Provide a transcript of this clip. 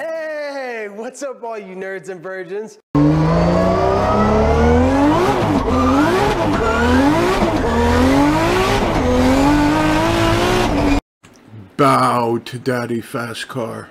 Hey, what's up all you nerds and virgins? Bow to Daddy Fast Car.